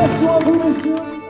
a sua agradecimento.